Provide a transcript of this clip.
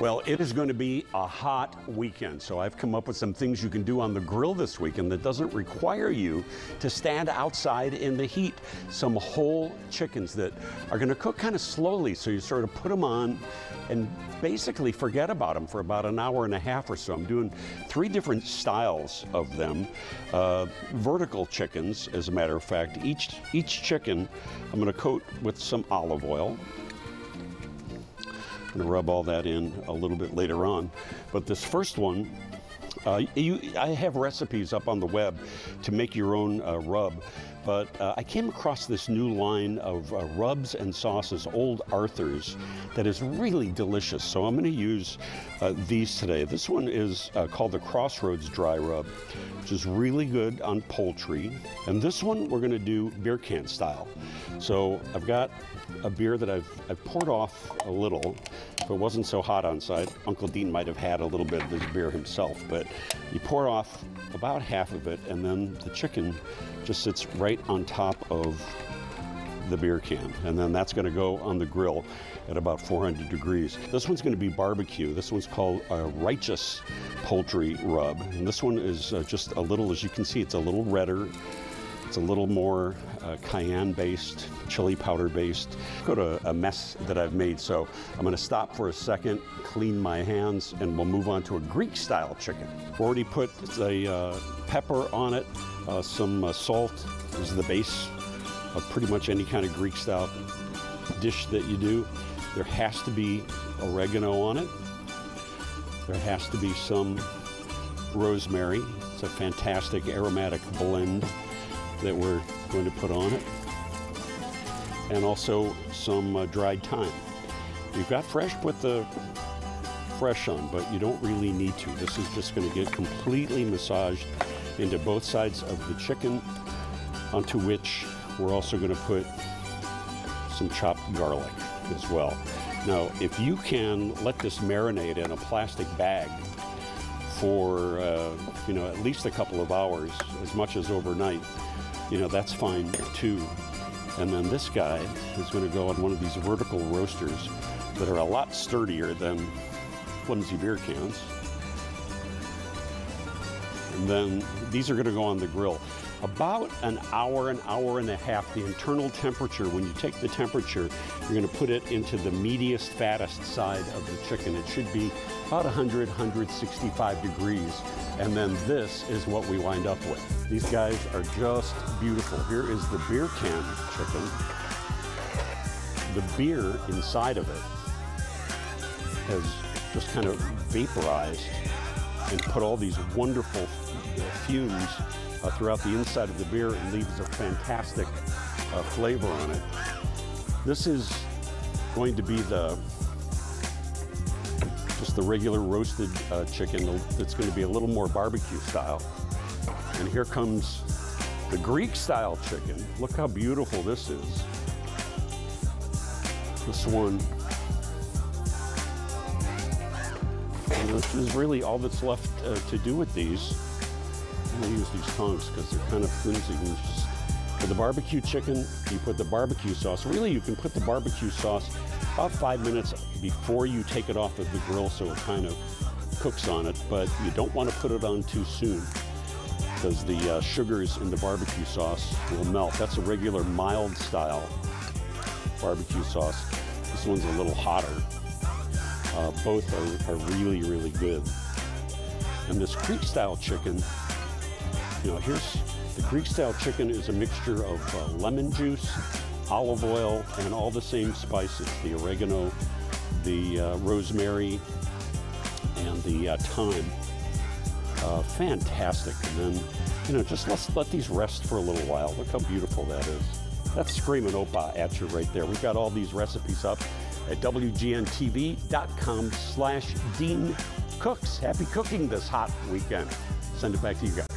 Well, it is going to be a hot weekend, so I've come up with some things you can do on the grill this weekend that doesn't require you to stand outside in the heat. Some whole chickens that are going to cook kind of slowly, so you sort of put them on and basically forget about them for about an hour and a half or so. I'm doing three different styles of them. Uh, vertical chickens, as a matter of fact. Each, each chicken I'm going to coat with some olive oil. Going to rub all that in a little bit later on. But this first one, uh, you, I have recipes up on the web to make your own uh, rub, but uh, I came across this new line of uh, rubs and sauces, Old Arthur's, that is really delicious. So I'm going to use uh, these today. This one is uh, called the Crossroads Dry Rub, which is really good on poultry. And this one we're going to do beer can style. So I've got a beer that I've, I've poured off a little. If it wasn't so hot on site, Uncle Dean might have had a little bit of this beer himself, but you pour off about half of it, and then the chicken just sits right on top of the beer can. And then that's gonna go on the grill at about 400 degrees. This one's gonna be barbecue. This one's called a righteous poultry rub. And this one is uh, just a little, as you can see, it's a little redder. It's a little more uh, cayenne based, chili powder based. Go to a mess that I've made, so I'm gonna stop for a second, clean my hands, and we'll move on to a Greek style chicken. I've already put the uh, pepper on it, uh, some uh, salt is the base of pretty much any kind of Greek style dish that you do. There has to be oregano on it. There has to be some rosemary. It's a fantastic aromatic blend that we're going to put on it. And also some uh, dried thyme. You've got fresh, put the fresh on, but you don't really need to. This is just going to get completely massaged into both sides of the chicken, onto which we're also going to put some chopped garlic as well. Now, if you can let this marinate in a plastic bag for, uh, you know, at least a couple of hours, as much as overnight, you know, that's fine too. And then this guy is going to go on one of these vertical roasters that are a lot sturdier than flimsy beer cans. Then these are going to go on the grill. About an hour, an hour and a half, the internal temperature, when you take the temperature, you're going to put it into the meatiest, fattest side of the chicken. It should be about 100, 165 degrees. And then this is what we wind up with. These guys are just beautiful. Here is the beer can chicken. The beer inside of it has just kind of vaporized and put all these wonderful fumes uh, throughout the inside of the beer and leaves a fantastic uh, flavor on it. This is going to be the just the regular roasted uh, chicken. that's going to be a little more barbecue style. And here comes the Greek style chicken. Look how beautiful this is. This one. And this is really all that's left uh, to do with these. I'm gonna use these tongs because they're kind of flimsy. For the barbecue chicken, you put the barbecue sauce. Really, you can put the barbecue sauce about five minutes before you take it off of the grill so it kind of cooks on it, but you don't want to put it on too soon because the uh, sugars in the barbecue sauce will melt. That's a regular mild style barbecue sauce. This one's a little hotter. Uh, both are, are really, really good. And this Greek style chicken, you know, here's the Greek style chicken is a mixture of uh, lemon juice, olive oil, and all the same spices the oregano, the uh, rosemary, and the uh, thyme. Uh, fantastic. And then, you know, just let's let these rest for a little while. Look how beautiful that is. That's screaming opa at you right there. We've got all these recipes up at WGNTV.com slash Dean Cooks. Happy cooking this hot weekend. Send it back to you guys.